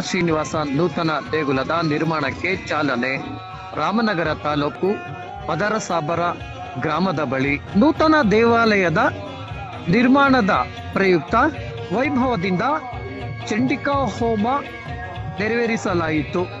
ಶ್ರೀನಿವಾಸ ನೂತನ ದೇಗುಲದ ನಿರ್ಮಾಣಕ್ಕೆ ಚಾಲನೆ. ರಾಮನಗರ ತಾಲೂಕು ಪದರಸಾಬರ ಗ್ರಾಮದ ಬಳಿ ನೂತನ ದೇವಾಲಯದ ನಿರ್ಮಾಣದ ಪ್ರಯುಕ್ತ ವೈಭವದಿಂದ ಚಂಡಿಕಾ ಹೋಮ ನೆರವೇರಿಸಲಾಯಿತು.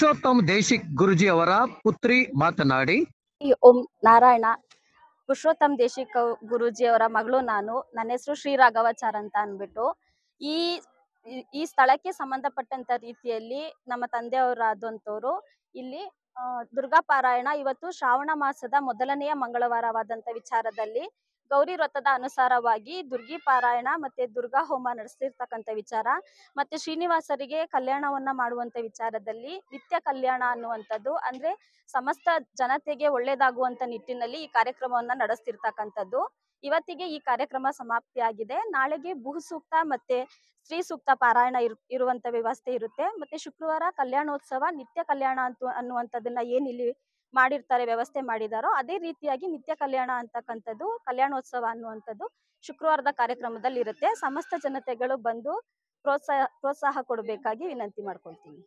ಪುರುಷೋತ್ತಮ್ ದೇಶಿಕ್ ಗುರುಜಿ ಅವರ ಪುತ್ರಿ ಮಾತನಾಡಿ. ಓಂ ನಾರಾಯಣ, ಪುರುಷೋತ್ತಮ್ ದೇಶಿಕ್ ಗುರುಜಿ ಅವರ ಮಗಳು ನಾನು, ನನ್ನ ಹೆಸರು ಶ್ರೀ ರಾಘವಾಚಾರ್ ಅಂತ ಅಂದ್ಬಿಟ್ಟು, ಈ, ಈ- ಸ್ಥಳಕ್ಕೆ ಸಂಬಂಧಪಟ್ಟಂತ ರೀತಿಯಲ್ಲಿ ನಮ್ಮ ತಂದೆಯವರಾದಂಥವ್ರು ಇಲ್ಲಿ ದುರ್ಗಾ ಪಾರಾಯಣ ಇವತ್ತು ಶ್ರಾವಣ ಮಾಸದ ಮೊದಲನೆಯ ಮಂಗಳವಾರವಾದಂತ ವಿಚಾರದಲ್ಲಿ ಗೌರಿ ವ್ರತದ ಅನುಸಾರವಾಗಿ ದುರ್ಗಿ ಪಾರಾಯಣ ಮತ್ತೆ ದುರ್ಗಾ ಹೋಮ ನಡೆಸ್ತಿರ್ತಕ್ಕಂಥ ವಿಚಾರ ಮತ್ತೆ ಶ್ರೀನಿವಾಸರಿಗೆ ಕಲ್ಯಾಣವನ್ನ ಮಾಡುವಂತ ವಿಚಾರದಲ್ಲಿ ನಿತ್ಯ ಕಲ್ಯಾಣ ಅನ್ನುವಂಥದ್ದು ಅಂದ್ರೆ ಸಮಸ್ತ ಜನತೆಗೆ ಒಳ್ಳೇದಾಗುವಂತ ನಿಟ್ಟಿನಲ್ಲಿ ಈ ಕಾರ್ಯಕ್ರಮವನ್ನ ನಡೆಸ್ತಿರ್ತಕ್ಕಂಥದ್ದು. ಇವತ್ತಿಗೆ ಈ ಕಾರ್ಯಕ್ರಮ ಸಮಾಪ್ತಿಯಾಗಿದೆ. ನಾಳೆಗೆ ಭೂ ಸೂಕ್ತ ಮತ್ತೆ ಸ್ತ್ರೀ ಸೂಕ್ತ ಪಾರಾಯಣ ಇರು ಇರುವಂತ ವ್ಯವಸ್ಥೆ ಇರುತ್ತೆ. ಮತ್ತೆ ಶುಕ್ರವಾರ ಕಲ್ಯಾಣೋತ್ಸವ, ನಿತ್ಯ ಕಲ್ಯಾಣ ಅಂತ ಅನ್ನುವಂಥದ್ದನ್ನ ಏನ್ ಇಲ್ಲಿ ಮಾಡಿರ್ತಾರೆ ವ್ಯವಸ್ಥೆ ಮಾಡಿದಾರೋ ಅದೇ ರೀತಿಯಾಗಿ ನಿತ್ಯ ಕಲ್ಯಾಣ ಅಂತಕ್ಕಂಥದ್ದು ಕಲ್ಯಾಣೋತ್ಸವ ಅನ್ನುವಂಥದ್ದು ಶುಕ್ರವಾರದ ಕಾರ್ಯಕ್ರಮದಲ್ಲಿ ಇರುತ್ತೆ. ಸಮಸ್ತ ಜನತೆಗಳು ಬಂದು ಪ್ರೋತ್ಸಾಹ ಪ್ರೋತ್ಸಾಹ ಕೊಡಬೇಕಾಗಿ ವಿನಂತಿ ಮಾಡ್ಕೊಳ್ತೀನಿ.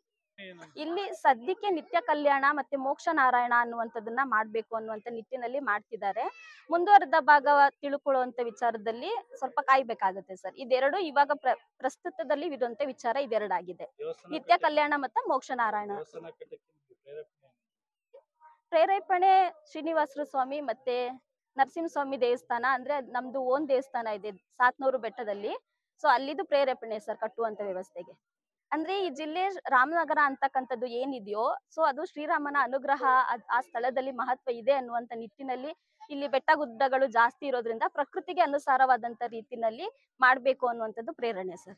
ಇಲ್ಲಿ ಸದ್ಯಕ್ಕೆ ನಿತ್ಯ ಕಲ್ಯಾಣ ಮತ್ತೆ ಮೋಕ್ಷ ನಾರಾಯಣ ಅನ್ನುವಂಥದ್ದನ್ನ ಮಾಡ್ಬೇಕು ಅನ್ನುವಂತ ನಿಟ್ಟಿನಲ್ಲಿ ಮಾಡ್ತಿದ್ದಾರೆ. ಮುಂದುವರೆದ ಭಾಗ ತಿಳ್ಕೊಳ್ಳುವಂತ ವಿಚಾರದಲ್ಲಿ ಸ್ವಲ್ಪ ಕಾಯ್ಬೇಕಾಗತ್ತೆ ಸರ್. ಇದೆರಡು ಇವಾಗ ಪ್ರ ಪ್ರಸ್ತುತದಲ್ಲಿ ಇರುವಂತ ವಿಚಾರ ಇದೆರಡಾಗಿದೆ. ನಿತ್ಯ ಕಲ್ಯಾಣ ಮತ್ತೆ ಮೋಕ್ಷ ನಾರಾಯಣ. ಪ್ರೇರೇಪಣೆ ಶ್ರೀನಿವಾಸರ ಸ್ವಾಮಿ ಮತ್ತೆ ನರಸಿಂಹಸ್ವಾಮಿ ದೇವಸ್ಥಾನ ಅಂದ್ರೆ ನಮ್ದು ಓನ್ ದೇವಸ್ಥಾನ ಇದೆ ಸಾತ್ನೂರು ಬೆಟ್ಟದಲ್ಲಿ. ಸೊ ಅಲ್ಲಿದು ಪ್ರೇರೇಪಣೆ ಸರ್ ಕಟ್ಟುವಂತ ವ್ಯವಸ್ಥೆಗೆ. ಅಂದ್ರೆ ಈ ಜಿಲ್ಲೆ ರಾಮನಗರ ಅಂತಕ್ಕಂಥದ್ದು ಏನಿದೆಯೋ ಸೊ ಅದು ಶ್ರೀರಾಮನ ಅನುಗ್ರಹ ಆ ಸ್ಥಳದಲ್ಲಿ ಮಹತ್ವ ಇದೆ ಅನ್ನುವಂತ ನಿಟ್ಟಿನಲ್ಲಿ ಇಲ್ಲಿ ಬೆಟ್ಟ ಗುಡ್ಡಗಳು ಜಾಸ್ತಿ ಇರೋದ್ರಿಂದ ಪ್ರಕೃತಿಗೆ ಅನುಸಾರವಾದಂತ ರೀತಿನಲ್ಲಿ ಮಾಡ್ಬೇಕು ಅನ್ನುವಂಥದ್ದು ಪ್ರೇರಣೆ ಸರ್.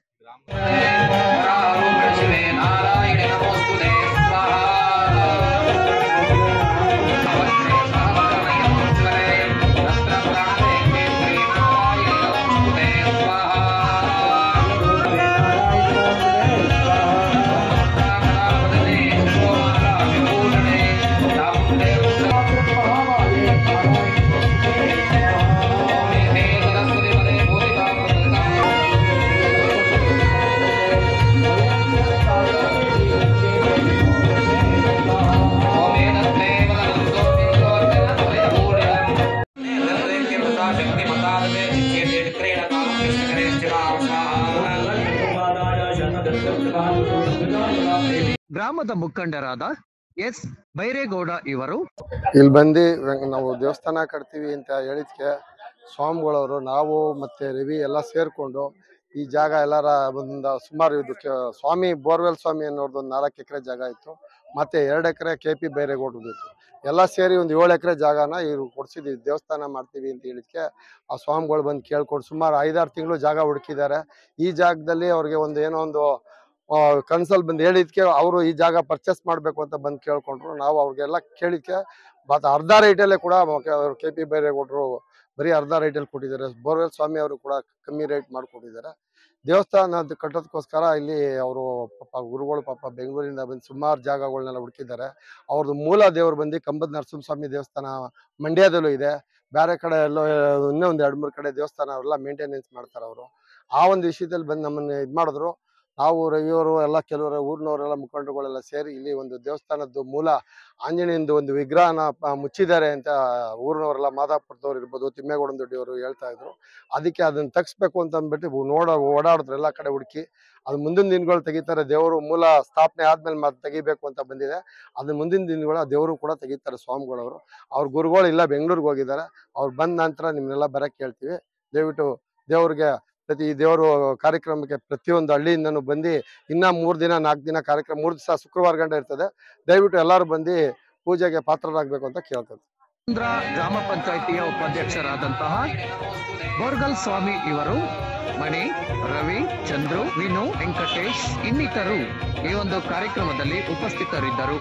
ಗ್ರಾಮದ ಮುಖಂಡರಾದ ಎಸ್ ಬೈರೇಗೌಡ ಇವರು. ಇಲ್ಲಿ ಬಂದು ನಾವು ದೇವಸ್ಥಾನ ಕಟ್ತೀವಿ ಅಂತ ಹೇಳಿದ್ಕೆ ಸ್ವಾಮಿಗಳವರು, ನಾವು ಮತ್ತೆ ರವಿ ಎಲ್ಲ ಸೇರ್ಕೊಂಡು ಈ ಜಾಗ ಎಲ್ಲರ ಒಂದು ಸುಮಾರು ಇದು ಸ್ವಾಮಿ ಬೋರ್ವೆಲ್ ಸ್ವಾಮಿ ಅನ್ನೋದು ಒಂದು ನಾಲ್ಕು ಎಕರೆ ಜಾಗ ಇತ್ತು. ಮತ್ತೆ ಎರಡು ಎಕರೆ ಕೆ ಪಿ ಇತ್ತು. ಎಲ್ಲ ಸೇರಿ ಒಂದು ಏಳು ಎಕರೆ ಜಾಗನ ಇವ್ರು ಕೊಡ್ಸಿದ್ವಿ ದೇವಸ್ಥಾನ ಮಾಡ್ತೀವಿ ಅಂತ ಹೇಳಿದ್ಕೆ ಆ ಸ್ವಾಮಿಗಳು ಬಂದು ಕೇಳ್ಕೊಡು ಸುಮಾರು ಐದಾರು ತಿಂಗಳು ಜಾಗ ಹುಡುಕಿದ್ದಾರೆ ಈ ಜಾಗದಲ್ಲಿ ಅವ್ರಿಗೆ ಒಂದು ಏನೋ ಒಂದು ಕನ್ಸಲ್ ಬಂದು ಹೇಳಿದ್ಕೆ ಅವರು ಈ ಜಾಗ ಪರ್ಚೇಸ್ ಮಾಡಬೇಕು ಅಂತ ಬಂದು ಕೇಳ್ಕೊಂಡ್ರು. ನಾವು ಅವ್ರಿಗೆಲ್ಲ ಕೇಳಿದ್ಕೆ ಮತ್ತು ಅರ್ಧ ರೇಟಲ್ಲೇ ಕೂಡ ಕೆ ಪಿ ಬೈರೇಗೌಡರು ಬರೀ ಅರ್ಧ ರೇಟಲ್ಲಿ ಕೊಟ್ಟಿದ್ದಾರೆ. ಬೋರ್ವೆಲ್ ಸ್ವಾಮಿ ಅವರು ಕೂಡ ಕಮ್ಮಿ ರೇಟ್ ಮಾಡಿಕೊಟ್ಟಿದ್ದಾರೆ. ದೇವಸ್ಥಾನದ ಕಟ್ಟೋದಕ್ಕೋಸ್ಕರ ಇಲ್ಲಿ ಅವರು ಪಾಪ ಗುರುಗಳು ಪಾಪ ಬೆಂಗಳೂರಿಂದ ಬಂದು ಸುಮಾರು ಜಾಗಗಳನ್ನೆಲ್ಲ ಹುಡುಕಿದ್ದಾರೆ. ಅವ್ರದ್ದು ಮೂಲ ದೇವರು ಬಂದು ಕಂಬದ ನರಸಿಂಹಸ್ವಾಮಿ ದೇವಸ್ಥಾನ ಮಂಡ್ಯದಲ್ಲೂ ಇದೆ. ಬೇರೆ ಕಡೆ ಎಲ್ಲೋ ಇನ್ನೂ ಒಂದು ಎರಡು ಮೂರು ಕಡೆ ದೇವಸ್ಥಾನ ಅವರೆಲ್ಲ ಮೇಂಟೆನೆನ್ಸ್ ಮಾಡ್ತಾರೆ ಅವರು. ಆ ಒಂದು ವಿಷಯದಲ್ಲಿ ಬಂದು ನಮ್ಮನ್ನು ಇದು ಮಾಡಿದ್ರು. ನಾವು ಇವರು ಎಲ್ಲ ಕೆಲವರು ಊರಿನವರೆಲ್ಲ ಮುಖಂಡರುಗಳೆಲ್ಲ ಸೇರಿ ಇಲ್ಲಿ ಒಂದು ದೇವಸ್ಥಾನದ್ದು ಮೂಲ ಆಂಜನೇಯಂದು ಒಂದು ವಿಗ್ರಹನ ಮುಚ್ಚಿದ್ದಾರೆ ಅಂತ ಊರಿನವರೆಲ್ಲ ಮಾದಾಪುರದವ್ರು ಇರ್ಬೋದು, ತಿಮ್ಮೇಗೌಡನ ದೊಡ್ಡಿಯವರು ಹೇಳ್ತಾ ಇದ್ರು. ಅದಕ್ಕೆ ಅದನ್ನ ತಗ್ಸ್ಬೇಕು ಅಂತ ಅಂದ್ಬಿಟ್ಟು ನೋಡ ಓಡಾಡಿದ್ರು ಎಲ್ಲ ಕಡೆ ಹುಡುಕಿ. ಅದು ಮುಂದಿನ ದಿನಗಳು ತೆಗಿತಾರೆ, ದೇವರು ಮೂಲ ಸ್ಥಾಪನೆ ಆದ್ಮೇಲೆ ಮತ್ತೆ ತೆಗಿಬೇಕು ಅಂತ ಬಂದಿದೆ. ಅದು ಮುಂದಿನ ದಿನಗಳ ದೇವರು ಕೂಡ ತೆಗಿತಾರೆ ಸ್ವಾಮಿಗಳವರು. ಅವ್ರ ಗುರುಗಳು ಇಲ್ಲ, ಬೆಂಗಳೂರಿಗೆ ಹೋಗಿದ್ದಾರೆ. ಅವ್ರು ಬಂದ ನಂತರ ನಿಮ್ಮನ್ನೆಲ್ಲ ಬರಕ್ಕೆ ಹೇಳ್ತೀವಿ ದಯವಿಟ್ಟು ದೇವ್ರಿಗೆ ಪ್ರತಿ ದೇವರು ಕಾರ್ಯಕ್ರಮಕ್ಕೆ ಪ್ರತಿಯೊಂದು ಹಳ್ಳಿಯಿಂದನು ಬಂದು ಇನ್ನ ಮೂರು ದಿನ, ನಾಲ್ಕು ದಿನ ಕಾರ್ಯಕ್ರಮ, ಮೂರು ದಿವಸ ಶುಕ್ರವಾರ ಗಂಟೆ ಇರ್ತದೆ. ದಯವಿಟ್ಟು ಎಲ್ಲರೂ ಬಂದು ಪೂಜೆಗೆ ಪಾತ್ರರಾಗಬೇಕು ಅಂತ ಕೇಳ್ತಾರೆ ಚಂದ್ರ ಗ್ರಾಮ ಪಂಚಾಯಿತಿಯ ಉಪಾಧ್ಯಕ್ಷರಾದಂತಹ ಬೋರ್ಗಲ್ ಸ್ವಾಮಿ ಇವರು, ಮಣಿ, ರವಿ, ಚಂದ್ರು, ವಿನು, ವೆಂಕಟೇಶ್ ಇನ್ನಿತರು ಈ ಒಂದು ಕಾರ್ಯಕ್ರಮದಲ್ಲಿ ಉಪಸ್ಥಿತರಿದ್ದರು.